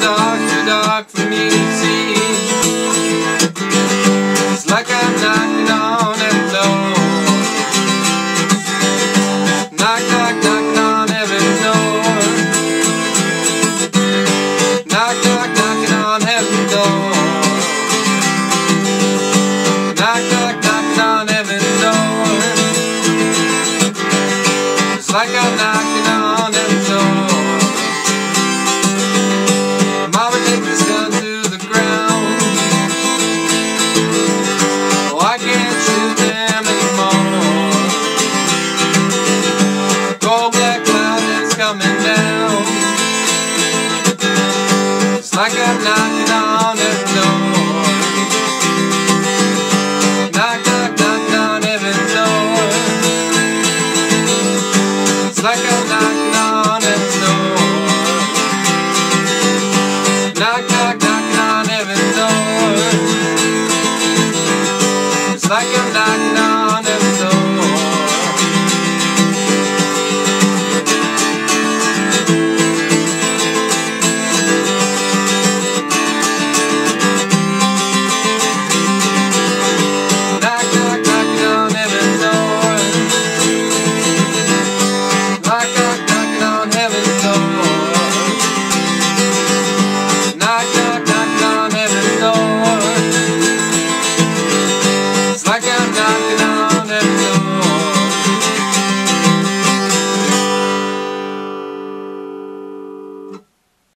dark, too dark for me to see. It's like I'm knocking on heaven's door. Knock, knock, knocking on heaven's door. Knock, knock, knocking on heaven's door. Knock, knock, knocking on heaven's door. It's like I'm knocking Like I'm knocking on heaven's door. Knock, knock, knocking on door. It's like I'm knocking on door. Knock, knock,